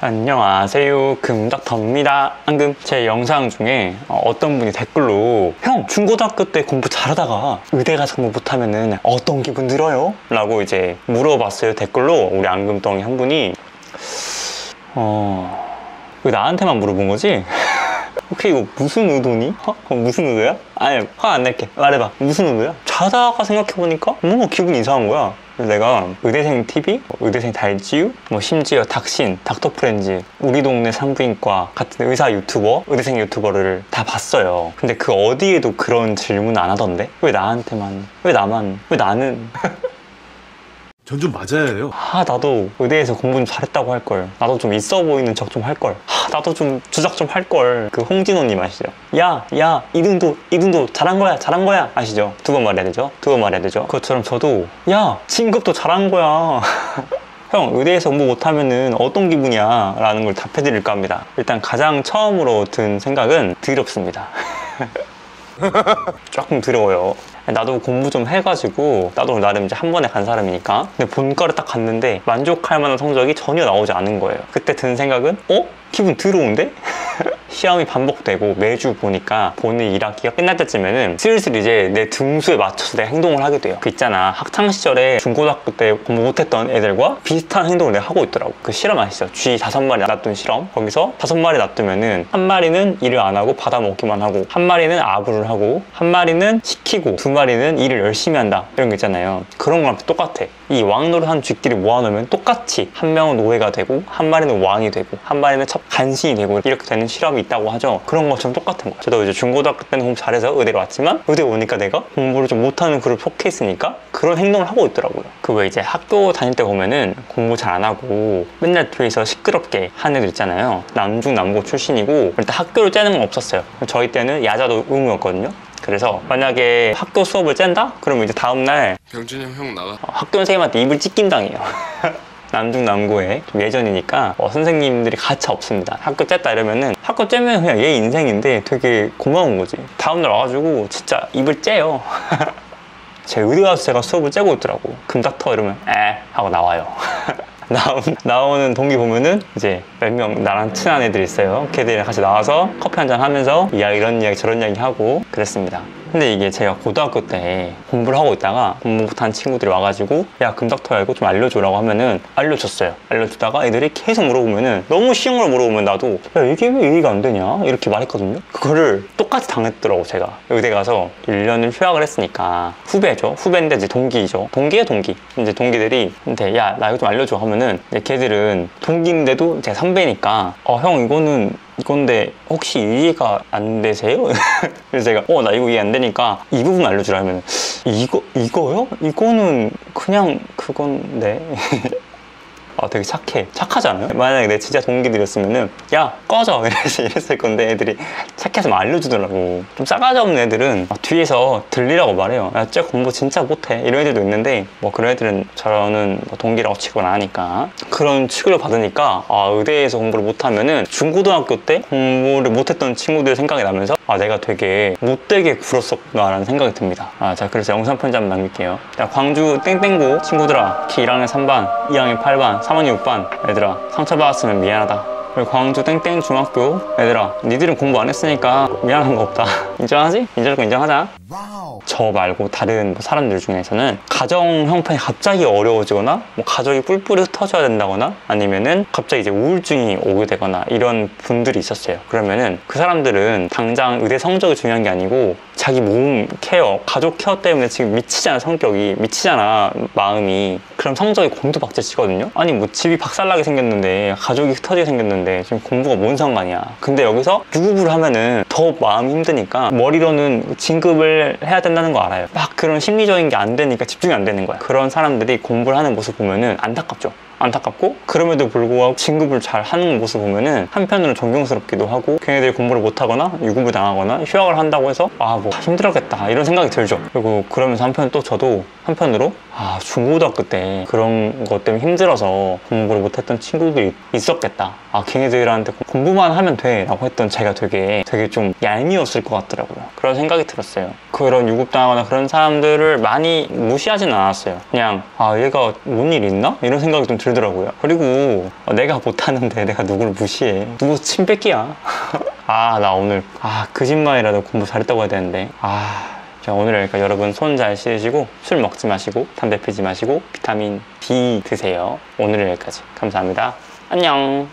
안녕하세요 금닥터입니다 방금 제 영상 중에 어, 어떤 분이 댓글로 형 중고등학교 때 공부 잘하다가 의대 가서 공부 못하면 은 어떤 기분 들어요? 라고 이제 물어봤어요 댓글로 우리 앙금덩이 한 분이 어... 왜 나한테만 물어본 거지? 혹시 이거 무슨 의도니? 어? 어, 무슨 의도야? 아니 화 안 낼게 말해봐 무슨 의도야? 자다가 생각해보니까 뭔가 기분이 이상한 거야 내가 의대생 TV, 의대생 달지우, 뭐 심지어 닥신, 닥터프렌즈, 우리 동네 산부인과 같은 의사 유튜버, 의대생 유튜버를 다 봤어요. 근데 그 어디에도 그런 질문 안 하던데? 왜 나한테만, 왜 나만, 왜 나는? 전 좀 맞아야 해요. 아 나도 의대에서 공부 좀 잘했다고 할 걸 나도 좀 있어 보이는 척 좀 할 걸 아, 나도 좀 주작 좀 할 걸 그 홍진호님 아시죠? 야 야 이등도 이등도 잘한 거야 잘한 거야 아시죠? 두 번 말해야 되죠? 두 번 말해야 되죠? 그것처럼 저도 야 진급도 잘한 거야 형 의대에서 공부 못하면은 어떤 기분이야 라는 걸 답해드릴까 합니다 일단 가장 처음으로 든 생각은 더럽습니다 조금 두려워요. 나도 공부 좀 해가지고 나도 나름 이제 한 번에 간 사람이니까 근데 본과를 딱 갔는데 만족할 만한 성적이 전혀 나오지 않은 거예요. 그때 든 생각은 어? 기분 더러운데? 시험이 반복되고 매주 보니까 본인 1학기가 끝날 때쯤에는 슬슬 이제 내 등수에 맞춰서 내가 행동을 하게 돼요. 그 있잖아. 학창시절에 중고등학교 때 공부 못했던 애들과 비슷한 행동을 내가 하고 있더라고. 그 실험 아시죠? 쥐 다섯 마리 놔둔 실험. 거기서 다섯 마리 놔두면은 한 마리는 일을 안 하고 받아먹기만 하고 한 마리는 아부를 하고 한 마리는 시키고 두 마리는 일을 열심히 한다. 이런 거 있잖아요. 그런 거랑 똑같아. 이 왕노릇한 쥐끼리 모아놓으면 똑같이 한 명은 노예가 되고 한 마리는 왕이 되고 한 마리는 첩 간신이 되고 이렇게 되는 실험이 있다고 하죠. 그런 것처럼 똑같은 거야. 저도 이제 중고등학교 때는 공부 잘해서 의대로 왔지만 의대 오니까 내가 공부를 좀 못하는 그룹 속해 있으니까 그런 행동을 하고 있더라고요. 그 왜 이제 학교 다닐 때 보면은 공부 잘 안 하고 맨날 뒤에서 시끄럽게 하는 애들 있잖아요. 남중 남고 출신이고 일단 학교를 째는 건 없었어요. 저희 때는 야자도 의무였거든요. 그래서 만약에 학교 수업을 짠다? 그러면 이제 다음날 병준이 형, 형 나가. 어, 학교 선생님한테 입을 찢긴 당해요. 남중 남고에 좀 예전이니까 어, 선생님들이 가차 없습니다. 학교 쨌다 이러면은 학교 째면 그냥 얘 인생인데 되게 고마운 거지. 다음날 와가지고 진짜 입을 째요. 제 의대 가서 제가 수업을 째고 있더라고. 금닥터 이러면 에 하고 나와요. 나오, 나오는 동기 보면은 이제 몇 명 나랑 친한 애들 있어요. 걔들이랑 같이 나와서 커피 한 잔 하면서 이야기 이런 이야기 저런 이야기 하고 그랬습니다. 근데 이게 제가 고등학교 때 공부를 하고 있다가 공부 못한 친구들이 와가지고 야 금닥터야 이거 좀 알려줘라고 하면은 알려줬어요. 알려주다가 애들이 계속 물어보면은 너무 쉬운 걸 물어보면 나도 야 이게 왜 이해가 안 되냐 이렇게 말했거든요. 그거를 똑같이 당했더라고 제가 의대 가서 1년을 휴학을 했으니까 후배죠. 후배인데 이제 동기죠. 동기의 동기. 이제 동기들이 근데 야나 이거 좀 알려줘 하면은 걔들은 동기인데도 제 선배니까 어 형 이거는 이건데 혹시 이해가 안 되세요? 그래서 제가 어 나 이거 이해 안 되니까 이 부분 알려주라 하면 이거 이거요? 이거는 그냥 그건데 아 되게 착해. 착하잖아요? 만약에 내 진짜 동기들이었으면은 야 꺼져! 이랬- 이랬을 건데 애들이 착해서 막 알려주더라고. 좀 싸가지 없는 애들은 막 뒤에서 들리라고 말해요. 야쟤 공부 진짜 못해. 이런 애들도 있는데 뭐 그런 애들은 저는 뭐 동기라고 안 하니까. 그런 취급을 받으니까 아 의대에서 공부를 못하면은 중고등학교 때 공부를 못했던 친구들 생각이 나면서 아 내가 되게 못되게 굴었었구나라는 생각이 듭니다. 아 자 그래서 영상 편지 한번 남길게요. 자 광주 땡땡고 친구들아 키 1학년 3반 2학년 8반 3학년 6반 얘들아 상처받았으면 미안하다. 광주 땡땡 중학교 얘들아 니들은 공부 안 했으니까 미안한 거 없다 인정하지? 인정할 거 인정하자 저 말고 다른 뭐 사람들 중에서는 가정 형편이 갑자기 어려워지거나 뭐 가족이 뿔뿔이 흩어져야 된다거나 아니면은 갑자기 이제 우울증이 오게 되거나 이런 분들이 있었어요. 그러면은 그 사람들은 당장 의대 성적이 중요한 게 아니고 자기 몸 케어, 가족 케어 때문에 지금 미치잖아 성격이 미치잖아 마음이 그럼 성적이 곤두박질 치거든요. 아니 뭐 집이 박살나게 생겼는데 가족이 흩어지게 생겼는데 지금 공부가 뭔 상관이야. 근데 여기서 유급을 하면은 더 마음이 힘드니까 머리로는 진급을 해야 된다는 거 알아요. 막 그런 심리적인 게 안 되니까 집중이 안 되는 거야. 그런 사람들이 공부를 하는 모습 보면은 안타깝죠. 안타깝고 그럼에도 불구하고 진급을 잘 하는 모습 보면은 한편으로 존경스럽기도 하고 걔네들이 공부를 못하거나 유급을 당하거나 휴학을 한다고 해서 아 뭐 힘들었겠다 이런 생각이 들죠. 그리고 그러면서 한편 또 저도 한편으로 아 중고등학교 때 그런 것 때문에 힘들어서 공부를 못했던 친구들이 있었겠다. 아 걔네들한테 공부만 하면 돼 라고 했던 제가 되게 되게 좀 얄미웠을 것 같더라고요. 그런 생각이 들었어요. 그런 유급당하거나 그런 사람들을 많이 무시하진 않았어요. 그냥 아 얘가 뭔 일 있나? 이런 생각이 좀 들 더라고요 그리고 어, 내가 못하는데 내가 누구를 무시해 누구 침 뺏기야 아 나 오늘 아 거짓말이라도 공부 잘했다고 해야 되는데 아 자, 오늘 여기까지 여러분 손 잘 씻으시고 술 먹지 마시고 담배 피지 마시고 비타민 D 드세요. 오늘 여기까지 감사합니다. 안녕.